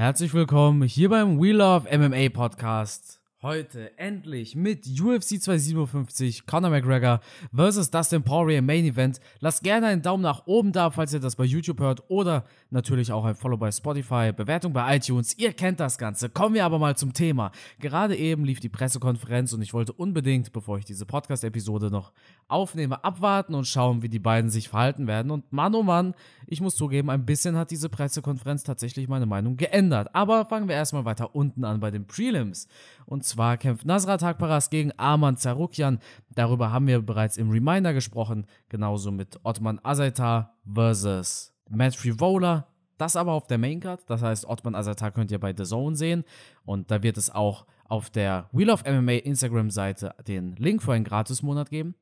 Herzlich willkommen hier beim We Love MMA Podcast. Heute endlich mit UFC 257 Conor McGregor versus Dustin Poirier im Main Event. Lasst gerne einen Daumen nach oben da, falls ihr das bei YouTube hört oder natürlich auch ein Follow bei Spotify, Bewertung bei iTunes. Ihr kennt das Ganze. Kommen wir aber mal zum Thema. Gerade eben lief die Pressekonferenz und ich wollte unbedingt, bevor ich diese Podcast-Episode noch aufnehme, abwarten und schauen, wie die beiden sich verhalten werden. Und Mann, oh Mann, ich muss zugeben, ein bisschen hat diese Pressekonferenz tatsächlich meine Meinung geändert. Aber fangen wir erstmal weiter unten an bei den Prelims. Und zwar kämpft Nasrat Hakparas gegen Arman Zarukyan. Darüber haben wir bereits im Reminder gesprochen. Genauso mit Ottman Azaitar versus Matt Frivola. Das aber auf der Maincard. Das heißt, Ottman Azaitar könnt ihr bei The Zone sehen. Und da wird es auch auf der Wheel of MMA Instagram-Seite den Link für einen Gratis-Monat geben.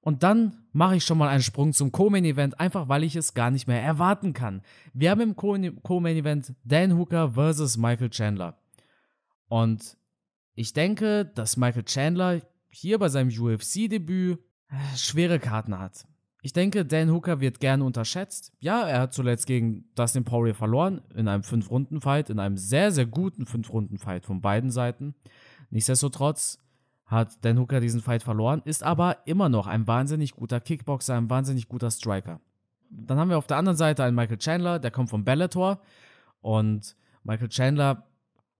Und dann mache ich schon mal einen Sprung zum Co-Main-Event, einfach weil ich es gar nicht mehr erwarten kann. Wir haben im Co-Main-Event Dan Hooker versus Michael Chandler. Und ich denke, dass Michael Chandler hier bei seinem UFC-Debüt äh, schwere Karten hat. Ich denke, Dan Hooker wird gerne unterschätzt. Ja, er hat zuletzt gegen Dustin Poirier verloren in einem 5-Runden-Fight, in einem sehr, sehr guten 5-Runden-Fight von beiden Seiten. Nichtsdestotrotz hat Dan Hooker diesen Fight verloren, ist aber immer noch ein wahnsinnig guter Kickboxer, ein wahnsinnig guter Striker. Dann haben wir auf der anderen Seite einen Michael Chandler, der kommt von Bellator und Michael Chandler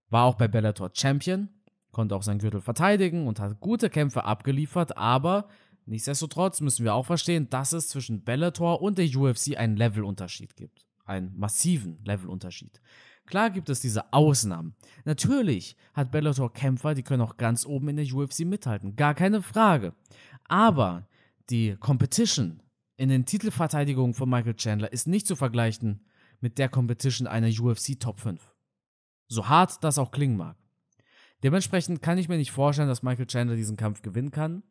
war auch bei Bellator Champion konnte auch seinen Gürtel verteidigen und hat gute Kämpfe abgeliefert, aber nichtsdestotrotz müssen wir auch verstehen, dass es zwischen Bellator und der UFC einen Levelunterschied gibt. Einen massiven Levelunterschied. Klar gibt es diese Ausnahmen. Natürlich hat Bellator Kämpfer, die können auch ganz oben in der UFC mithalten. Gar keine Frage. Aber die Competition in den Titelverteidigungen von Michael Chandler ist nicht zu vergleichen mit der Competition einer UFC Top 5. So hart das auch klingen mag. Dementsprechend kann ich mir nicht vorstellen, dass Michael Chandler diesen Kampf gewinnen kann.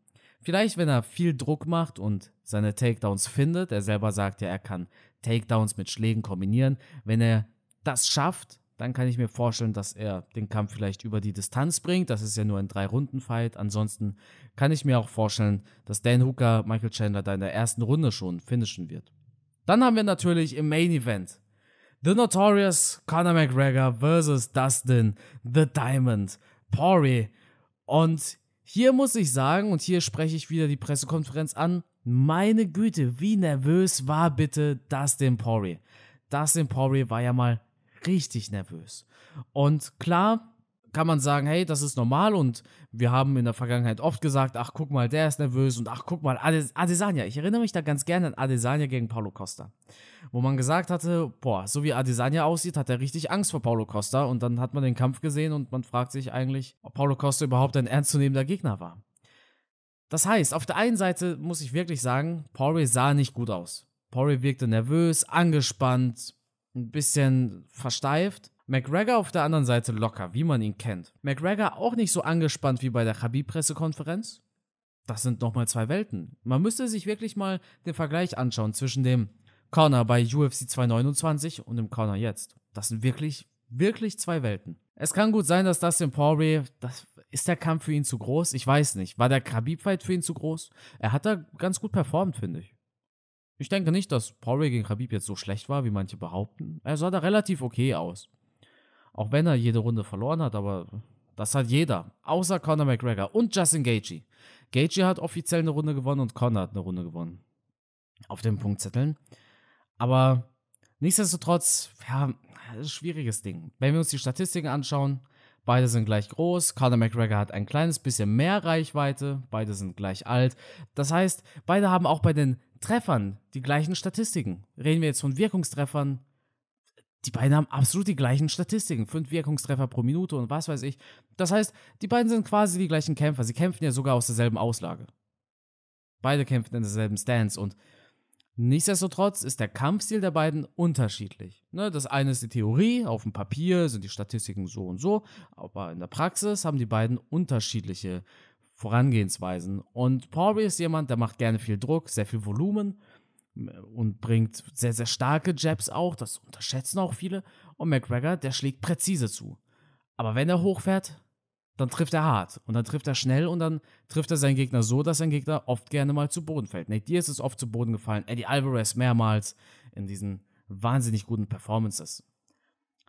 Vielleicht, wenn er viel Druck macht und seine Takedowns findet. Er selber sagt ja, er kann Takedowns mit Schlägen kombinieren. Wenn er das schafft, dann kann ich mir vorstellen, dass er den Kampf vielleicht über die Distanz bringt. Das ist ja nur ein Drei-Runden-Fight. Ansonsten kann ich mir auch vorstellen, dass Dan Hooker Michael Chandler da in der ersten Runde schon finishen wird. Dann haben wir natürlich im Main Event The Notorious Conor McGregor versus Dustin The Diamond Poirier. Und hier muss ich sagen, und hier spreche ich wieder die Pressekonferenz an, meine Güte, wie nervös war bitte Dustin Poirier. Dustin Poirier war ja mal richtig nervös. Und klar, kann man sagen, hey, das ist normal und wir haben in der Vergangenheit oft gesagt, ach guck mal, der ist nervös und ach guck mal, Adesanya. Ich erinnere mich da ganz gerne an Adesanya gegen Paulo Costa, wo man gesagt hatte, boah, so wie Adesanya aussieht, hat er richtig Angst vor Paulo Costa und dann hat man den Kampf gesehen und man fragt sich eigentlich, ob Paulo Costa überhaupt ein ernstzunehmender Gegner war. Das heißt, auf der einen Seite muss ich wirklich sagen, Poirier sah nicht gut aus. Poirier wirkte nervös, angespannt, ein bisschen versteift. McGregor auf der anderen Seite locker, wie man ihn kennt. McGregor auch nicht so angespannt wie bei der Khabib-Pressekonferenz. Das sind nochmal zwei Welten. Man müsste sich wirklich mal den Vergleich anschauen zwischen dem Corner bei UFC 229 und dem Corner jetzt. Das sind wirklich, wirklich zwei Welten. Es kann gut sein, dass das im Poirier, das ist der Kampf für ihn zu groß? Ich weiß nicht. War der Khabib-Fight für ihn zu groß? Er hat da ganz gut performt, finde ich. Ich denke nicht, dass Poirier gegen Khabib jetzt so schlecht war, wie manche behaupten. Er sah da relativ okay aus. Auch wenn er jede Runde verloren hat, aber das hat jeder. Außer Conor McGregor und Justin Gaethje. Gaethje hat offiziell eine Runde gewonnen und Conor hat eine Runde gewonnen. Auf den Punktzetteln. Aber nichtsdestotrotz, ja, ist ein schwieriges Ding. Wenn wir uns die Statistiken anschauen, beide sind gleich groß. Conor McGregor hat ein kleines bisschen mehr Reichweite. Beide sind gleich alt. Das heißt, beide haben auch bei den Treffern die gleichen Statistiken. Reden wir jetzt von Wirkungstreffern, die beiden haben absolut die gleichen Statistiken. Fünf Wirkungstreffer pro Minute und was weiß ich. Das heißt, die beiden sind quasi die gleichen Kämpfer. Sie kämpfen ja sogar aus derselben Auslage. Beide kämpfen in derselben Stance und nichtsdestotrotz ist der Kampfstil der beiden unterschiedlich. Ne, das eine ist die Theorie, auf dem Papier sind die Statistiken so und so, aber in der Praxis haben die beiden unterschiedliche Vorangehensweisen. Und Poirier ist jemand, der macht gerne viel Druck, sehr viel Volumen und bringt sehr, sehr starke Jabs auch. Das unterschätzen auch viele. Und McGregor, der schlägt präzise zu. Aber wenn er hochfährt, dann trifft er hart. Und dann trifft er schnell und dann trifft er seinen Gegner so, dass sein Gegner oft gerne mal zu Boden fällt. Nate Diaz ist oft zu Boden gefallen. Eddie Alvarez mehrmals in diesen wahnsinnig guten Performances.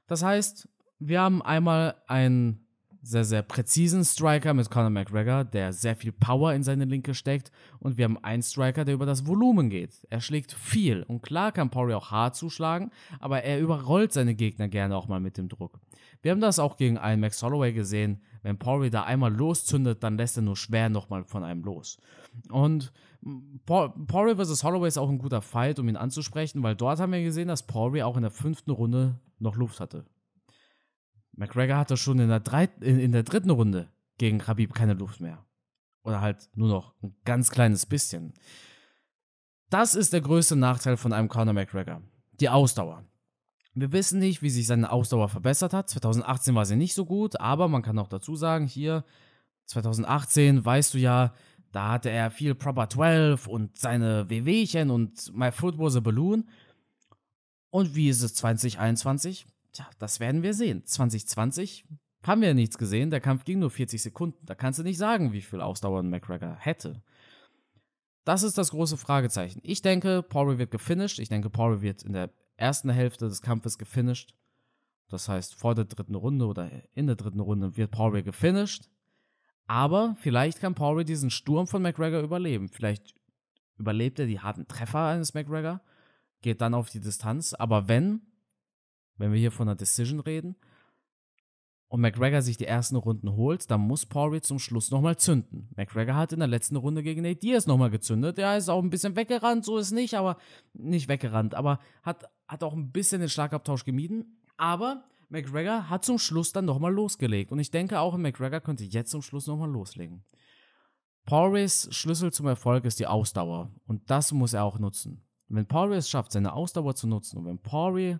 Das heißt, wir haben einmal einen sehr, sehr präzisen Striker mit Conor McGregor, der sehr viel Power in seine Linke steckt. Und wir haben einen Striker, der über das Volumen geht. Er schlägt viel. Und klar kann Poirier auch hart zuschlagen, aber er überrollt seine Gegner gerne auch mal mit dem Druck. Wir haben das auch gegen einen Max Holloway gesehen. Wenn Poirier da einmal loszündet, dann lässt er nur schwer nochmal von einem los. Und Poirier vs. Holloway ist auch ein guter Fight, um ihn anzusprechen, weil dort haben wir gesehen, dass Poirier auch in der fünften Runde noch Luft hatte. McGregor hatte schon in der, drei, in, in der dritten Runde gegen Khabib keine Luft mehr. Oder halt nur noch ein ganz kleines bisschen. Das ist der größte Nachteil von einem Conor McGregor. Die Ausdauer. Wir wissen nicht, wie sich seine Ausdauer verbessert hat. 2018 war sie nicht so gut, aber man kann auch dazu sagen, hier 2018 weißt du ja, da hatte er viel Proper 12 und seine WWchen und My Foot was a Balloon. Und wie ist es 2021? Tja, das werden wir sehen. 2020 haben wir nichts gesehen. Der Kampf ging nur 40 Sekunden. Da kannst du nicht sagen, wie viel Ausdauer ein McGregor hätte. Das ist das große Fragezeichen. Ich denke, Poirier wird gefinisht. Ich denke, Poirier wird in der ersten Hälfte des Kampfes gefinisht. Das heißt, vor der dritten Runde oder in der dritten Runde wird Poirier gefinisht. Aber vielleicht kann Poirier diesen Sturm von McGregor überleben. Vielleicht überlebt er die harten Treffer eines McGregor, geht dann auf die Distanz. Aber wenn, wenn wir hier von einer Decision reden, und McGregor sich die ersten Runden holt, dann muss Poirier zum Schluss nochmal zünden. McGregor hat in der letzten Runde gegen Nate Diaz nochmal gezündet. Er ist auch ein bisschen weggerannt, so ist nicht, aber nicht weggerannt, aber hat, hat auch ein bisschen den Schlagabtausch gemieden. Aber McGregor hat zum Schluss dann nochmal losgelegt. Und ich denke auch, McGregor könnte jetzt zum Schluss nochmal loslegen. Poiriers Schlüssel zum Erfolg ist die Ausdauer. Und das muss er auch nutzen. Wenn Poirier es schafft, seine Ausdauer zu nutzen und wenn Poirier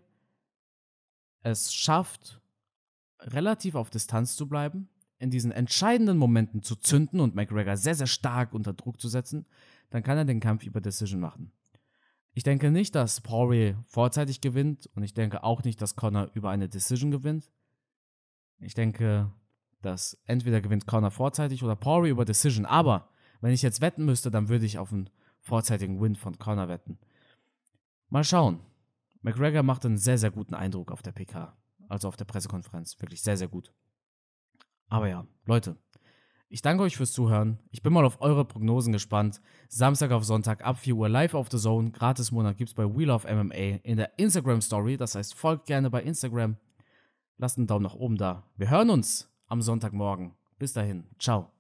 es schafft, relativ auf Distanz zu bleiben, in diesen entscheidenden Momenten zu zünden und McGregor sehr, sehr stark unter Druck zu setzen, dann kann er den Kampf über Decision machen. Ich denke nicht, dass Poirier vorzeitig gewinnt und ich denke auch nicht, dass Connor über eine Decision gewinnt. Ich denke, dass entweder gewinnt Connor vorzeitig oder Poirier über Decision. Aber wenn ich jetzt wetten müsste, dann würde ich auf einen vorzeitigen Win von Connor wetten. Mal schauen. McGregor macht einen sehr, sehr guten Eindruck auf der PK also auf der Pressekonferenz. Wirklich sehr, sehr gut. Aber ja, Leute, ich danke euch fürs Zuhören. Ich bin mal auf eure Prognosen gespannt. Samstag auf Sonntag ab 4 Uhr live auf The Zone. Gratis-Monat gibt es bei Wheel of MMA in der Instagram Story. Das heißt, folgt gerne bei Instagram. Lasst einen Daumen nach oben da. Wir hören uns am Sonntagmorgen. Bis dahin. Ciao.